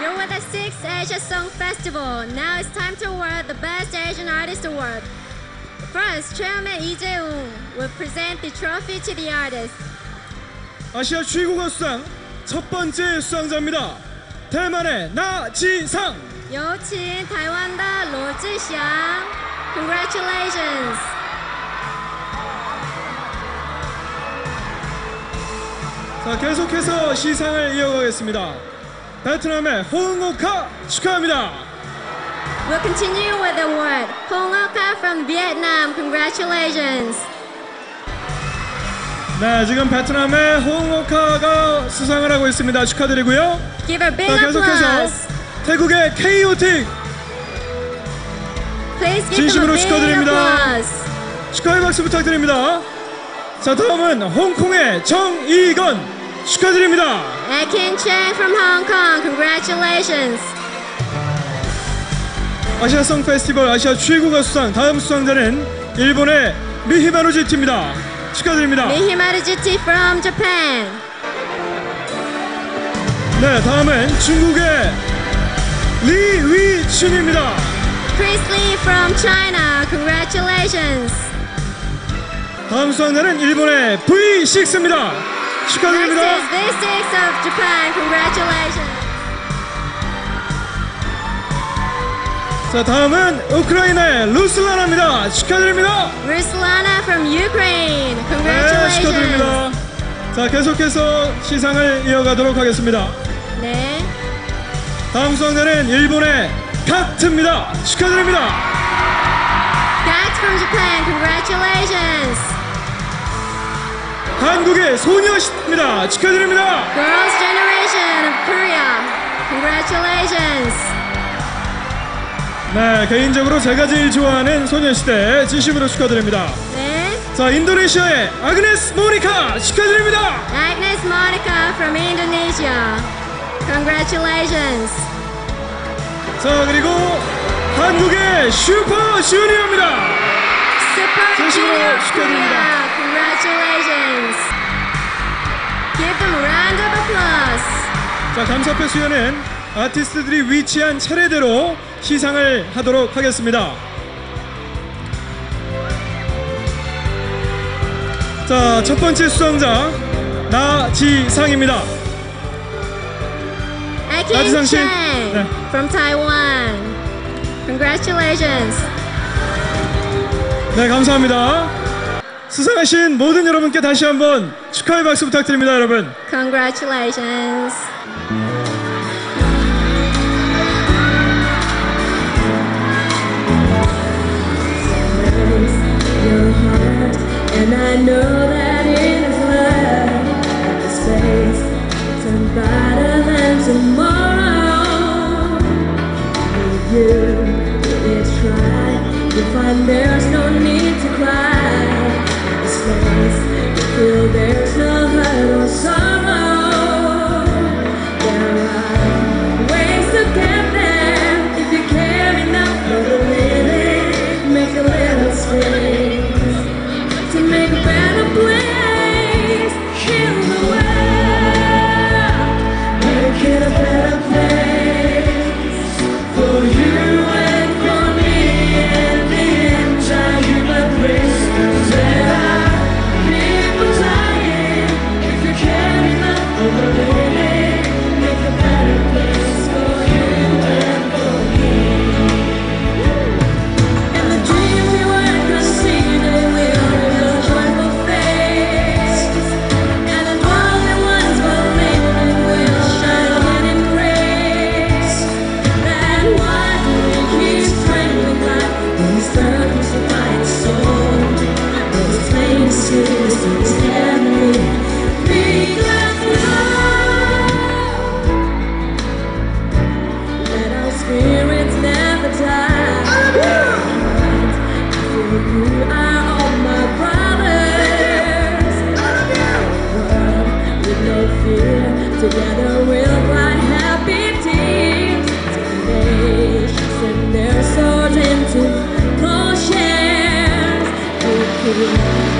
You're with the 6th Asia Song Festival. Now it's time to award the Best Asian Artist Award. First, Chairman Lee Jae-ung will present the trophy to the artist. 아시아 최고가 수상 첫 번째 수상자입니다. 대만의 나지상. 여친 타이완의 로지샹. Congratulations. 자, 계속해서 시상을 이어가겠습니다. 베트남의 홍옥카 축하합니다. We'll continue with the award. Hong Oka from Vietnam. Congratulations! 네, 지금 베트남의 홍옥카가 수상을 하고 있습니다. 축하드리고요. Give a big 자, 계속해서. 태국의 KOT Please give them a 진심으로 big 축하드립니다. applause. 축하의 박수 부탁드립니다. 자, 다음은 홍콩의 정이건 축하드립니다. Akin Chang from Hong Kong. Congratulations! 아시아성 페스티벌 아시아 최고가 수상 다음 수상자는 일본의 미히마루지 팀입니다. 축하드립니다. Mihimaru from Japan. 네, 다음은 중국의 리위춘입니다. Chris Lee from China. Congratulations! 다음 수상자는 일본의 V6입니다. 축하드립니다. is V6 of Japan. Congratulations! 자, 다음은 우크라이나의 루슬라나입니다. 축하드립니다. Ruslana from Ukraine. 네, Congratulations! 축하드립니다. 자, 계속해서 시상을 이어가도록 하겠습니다. 네. 다음 수상자는 일본의 카트입니다. 축하드립니다. Gax from Japan. Congratulations! 한국의 소녀시대입니다. 축하드립니다. Girls' Generation of Korea. Congratulations! 네, 개인적으로 제가 제일 좋아하는 소녀시대 진심으로 축하드립니다. 네. 자, 인도네시아의 아그네스 모니카 축하드립니다. Agnes Monica from Indonesia. Congratulations! 자, 그리고 한국의 슈퍼 주니어입니다. Super 진심으로 Junior 축하드립니다. 자, 감사표 수여는 아티스트들이 위치한 차례대로 시상을 하도록 하겠습니다. 자, 첫 번째 수상자 나지상입니다. 나지상 씨. 네. from Taiwan. Congratulations! 네, 감사합니다. 수상하신 모든 여러분께 다시 한번 축하의 박수 부탁드립니다, 여러분. Congratulations! If I there's no need Thank you.